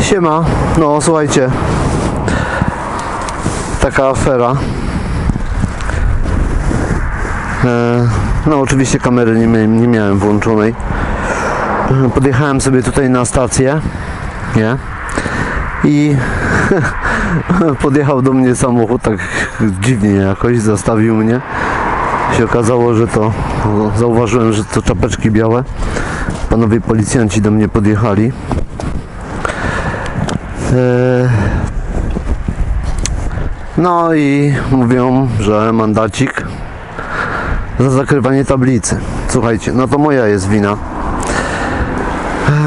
Siema, no słuchajcie, taka afera. E, no oczywiście kamery nie miałem, nie miałem włączonej. Podjechałem sobie tutaj na stację, nie? I podjechał do mnie samochód tak dziwnie jakoś, zastawił mnie. Się okazało, że to, o, zauważyłem, że to czapeczki białe. Panowie policjanci do mnie podjechali. E, No i mówią, że mandacik za zakrywanie tablicy. Słuchajcie, no to moja jest wina.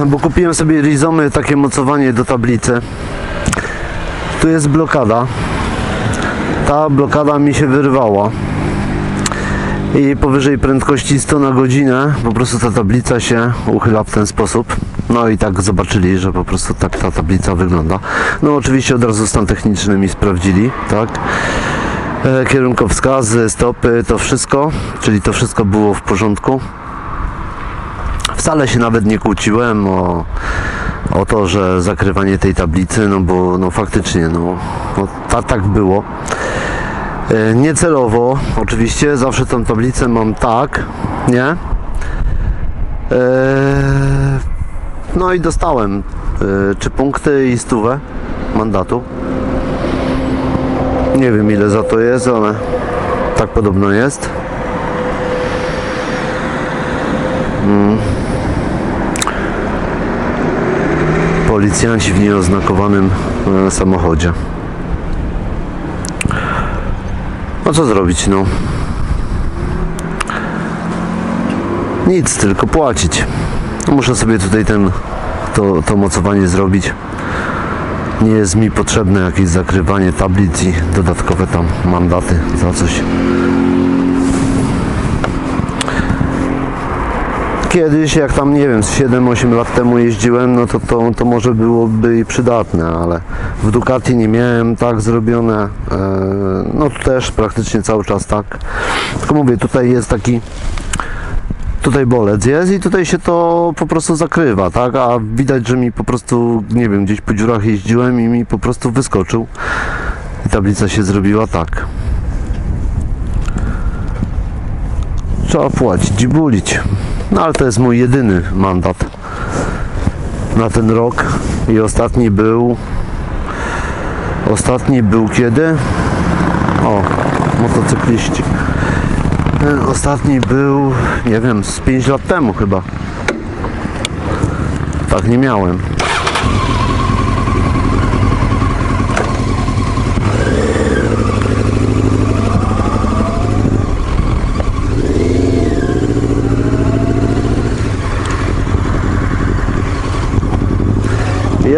Bo kupiłem sobie rizomy, takie mocowanie do tablicy. Tu jest blokada. Ta blokada mi się wyrwała. I powyżej prędkości 100 na godzinę po prostu ta tablica się uchyla w ten sposób. No i tak zobaczyli, że po prostu tak ta tablica wygląda. No oczywiście od razu stan techniczny mi sprawdzili, tak. E, kierunkowskazy, stopy, to wszystko, czyli to wszystko było w porządku. Wcale się nawet nie kłóciłem o, o to, że zakrywanie tej tablicy, no bo no faktycznie, no, no ta, tak było. E, Niecelowo, oczywiście, zawsze tą tablicę mam tak, nie? E, No i dostałem e, czy punkty i stówę mandatu. Nie wiem ile za to jest, ale tak podobno jest. Mm. Policjanci w nieoznakowanym samochodzie. No co zrobić, no? Nic, tylko płacić. Muszę sobie tutaj ten, to, to mocowanie zrobić. Nie jest mi potrzebne jakieś zakrywanie tablic i dodatkowe tam mandaty za coś. Kiedyś, jak tam nie wiem, z 7-8 lat temu jeździłem, no to, to to może byłoby i przydatne, ale w Ducati nie miałem tak zrobione. E, no tu też praktycznie cały czas tak. Tylko mówię, tutaj jest taki tutaj bolec jest i tutaj się to po prostu zakrywa, tak? A widać, że mi po prostu, nie wiem, gdzieś po dziurach jeździłem i mi po prostu wyskoczył. I tablica się zrobiła tak. Trzeba płacić i bulić. No ale to jest mój jedyny mandat na ten rok i ostatni był ostatni był kiedy? O, motocykliści. Ten Ostatni był, nie wiem, z 5 lat temu chyba. Tak nie miałem.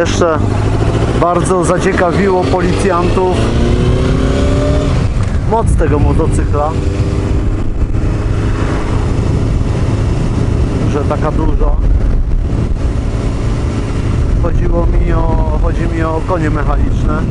Jeszcze bardzo zaciekawiło policjantów moc tego motocykla. Że taka duża. Chodziło mi o, chodzi mi o konie mechaniczne.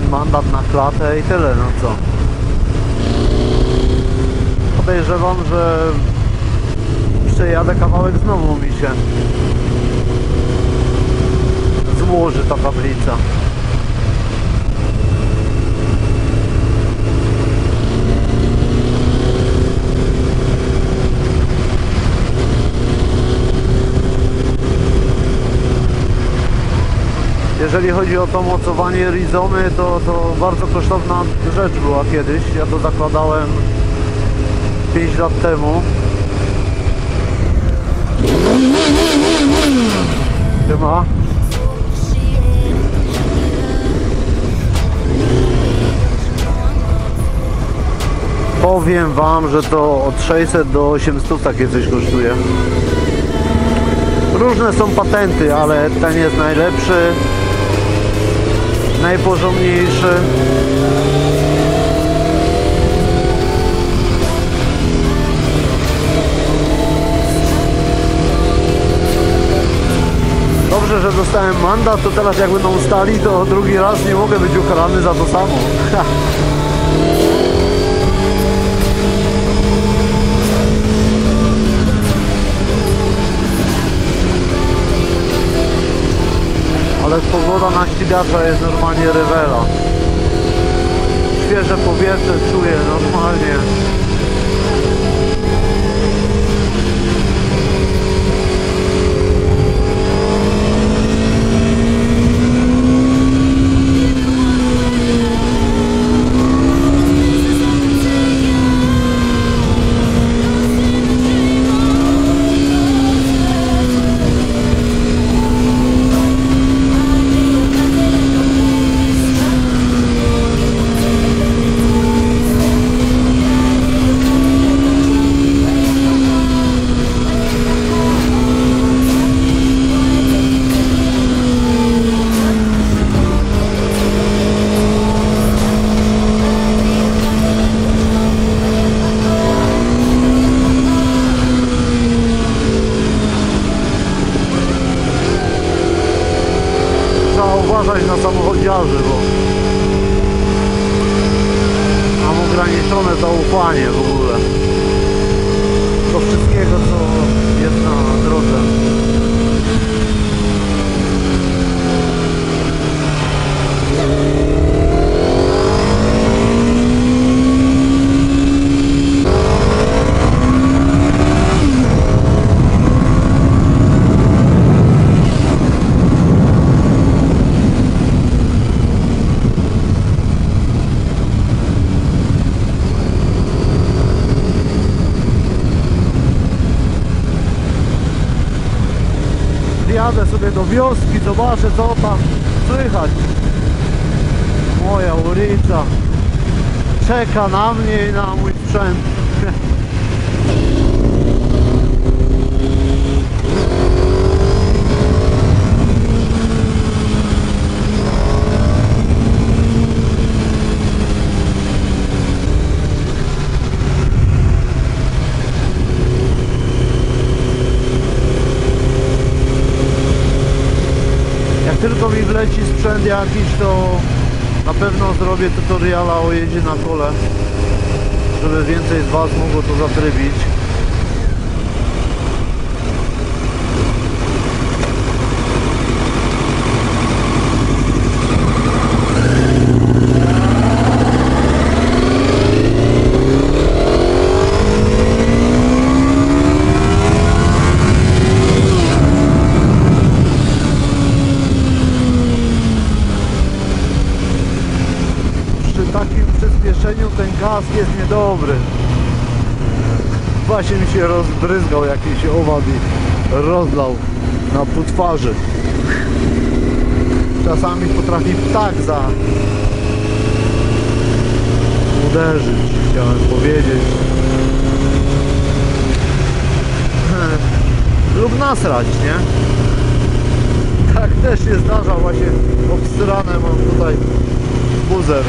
Ten mandat na klatę i tyle, no co. Podejrzewam, że przejadę kawałek znowu mi się złoży ta tablica. Jeżeli chodzi o to mocowanie rizomy, to, to bardzo kosztowna rzecz była kiedyś. Ja to zakładałem 5 lat temu. Siema. Powiem Wam, że to od 600 do 800 takie coś kosztuje. Różne są patenty, ale ten jest najlepszy, najporządniejszy. Dobrze, że dostałem mandat, to teraz jak będą stali, to drugi raz nie mogę być ukarany za to samo. na ścigacza jest normalnie rewela. Świeże powietrze czuję normalnie. Trzeba uważać na samochodziarzy, bo mam ograniczone zaufanie w ogóle do wszystkiego, co jest na drodze. Jadę sobie do wioski, zobaczę co tam słychać. Moja ulica czeka na mnie i na mój sprzęt. Jak tylko mi wleci sprzęt jakiś, to na pewno zrobię tutoriala o jeździe na kole, żeby więcej z Was mogło to zatrybić. Takim przyspieszeniu ten gaz jest niedobry. Właśnie mi się rozbryzgał jakiś owad i rozlał na pół twarzy. Czasami potrafi ptak za uderzyć, chciałem powiedzieć. Lub nasrać, nie? Tak też się zdarza, właśnie obstrane mam tutaj buzer.